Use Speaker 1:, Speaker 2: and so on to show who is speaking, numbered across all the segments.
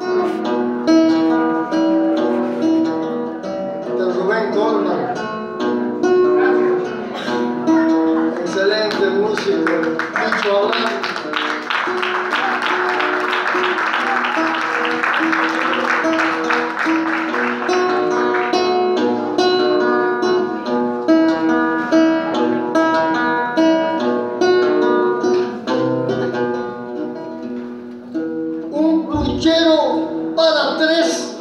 Speaker 1: De Rubén Goldman. Excelente músico. Puchero para tres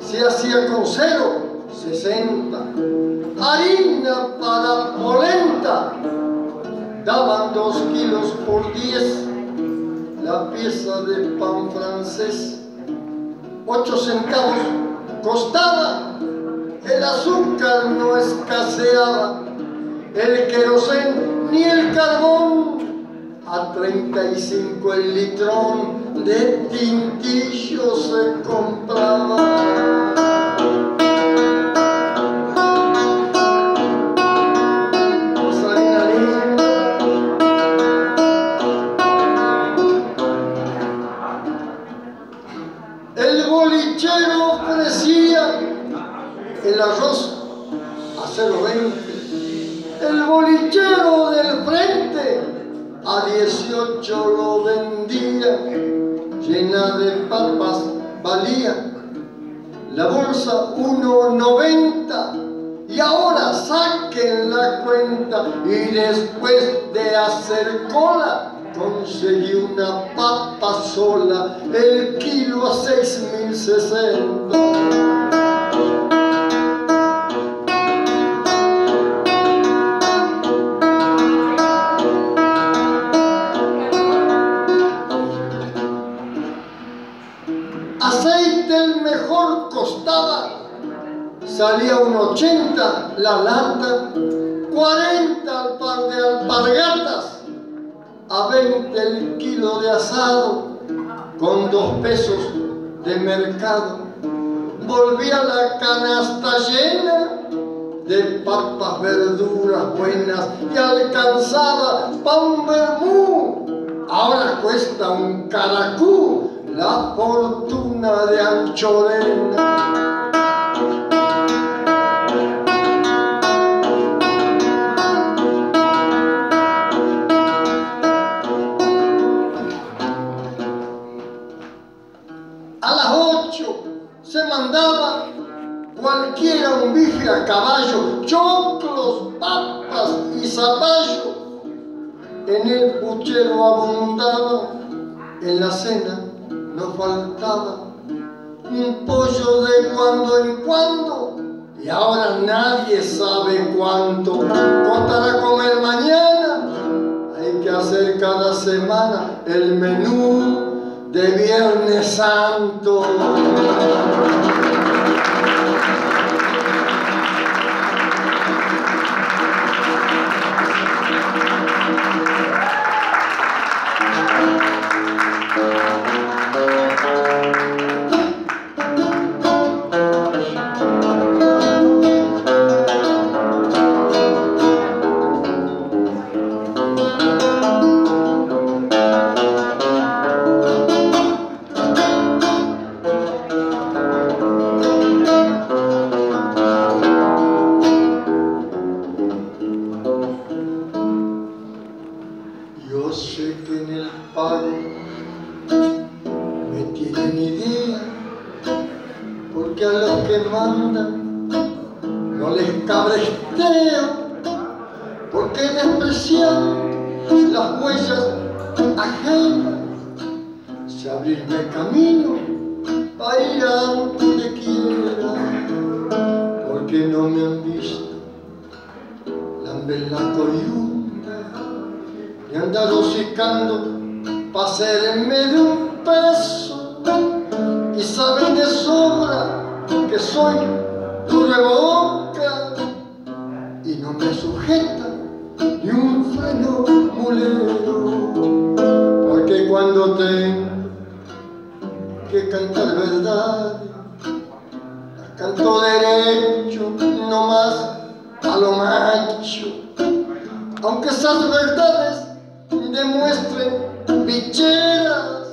Speaker 1: se hacía con cero, sesenta. Harina para polenta daban dos kilos por diez. La pieza de pan francés, ocho centavos costaba. El azúcar no escaseaba, el querosén ni el carbón. A 35 el litrón de tintillo se compraba. El bolichero ofrecía el arroz a 0.20. El bolichero del frente a 18 lo vendía. Llena de papas valía la bolsa 1.90 y ahora saquen la cuenta y después de hacer cola conseguí una papa sola, el kilo a 6.060. Aceite el mejor costaba, salía un 80 la lata, 40 al par de alpargatas, a 20 el kilo de asado, con dos pesos de mercado. Volvía la canasta llena de papas, verduras buenas y alcanzaba pan vermú. Ahora cuesta un caracú la fortuna de Anchorena. A las ocho se mandaba cualquiera un bife a caballo, choclos, papas y zapallo. En el puchero abundaba, en la cena faltaba un pollo de cuando en cuando y ahora nadie sabe cuánto costará comer mañana. Hay que hacer cada semana el menú de Viernes Santo. En el pago me tienen idea, porque a los que mandan no les cabresteo, porque desprecian las huellas ajenas, sé abrirme camino para ir a donde quiera, porque no me han visto lamber la coyunda y andar hocicando pa' hacerme de un peso. Y saben de sobra que soy de boca y no me sujeta ni un freno mulero. Porque cuando tengo que cantar verdad las canto derecho no más a lo macho. Aunque esas verdades demuestren bicheras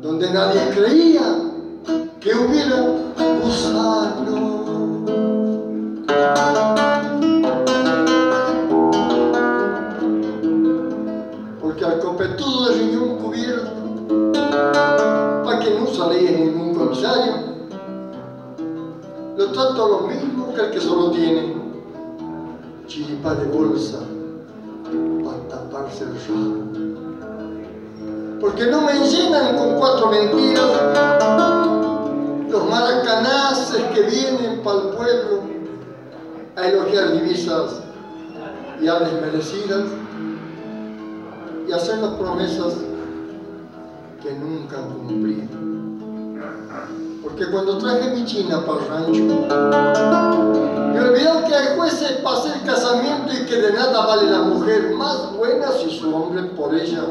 Speaker 1: donde nadie creía que hubiera gusano. Porque al copetudo de riñón cubierto, para que no salía ningún comisario, lo trato lo mismo que el que solo tiene chiripa de bolsa taparse el rabo. Porque no me llenan con cuatro mentiras los maracanaces que vienen para el pueblo a elogiar divisas y a desmerecidas y hacer las promesas que nunca cumplido. Porque cuando traje mi china para el rancho, me olvidó que hay jueces para hacer casamiento y que de nada vale la mujer más buena si su hombre por ella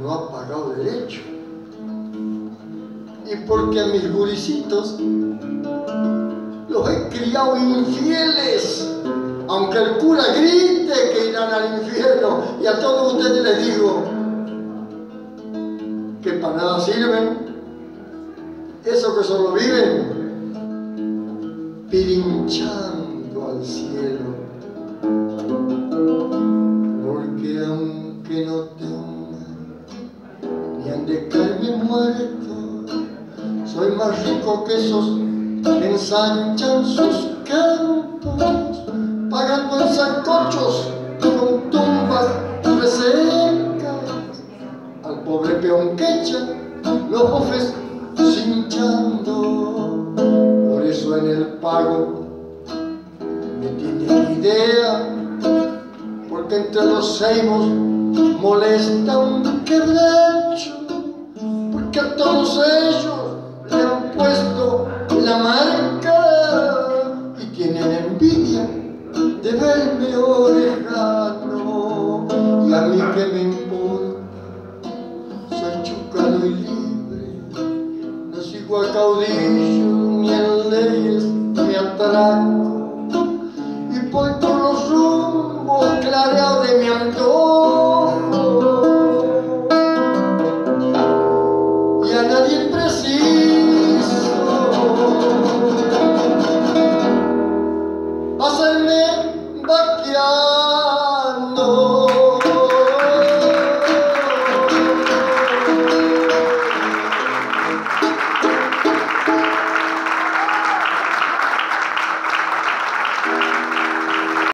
Speaker 1: no ha pagado derecho. Y porque a mis guricitos los he criado infieles, aunque el cura grite que irán al infierno, y a todos ustedes les digo que para nada sirven, eso que solo viven pirinchando al cielo. Porque aunque no tenga ni han de caerme muerto, soy más rico que esos que ensanchan sus campos, pagando en sancochos con tumbas resecas. Al pobre peón que echa los bofes el pago. Me tiene idea, porque entre los seimos molesta un quebracho, porque a todos ellos le han puesto la marca y tienen envidia de verme orejano, I'm.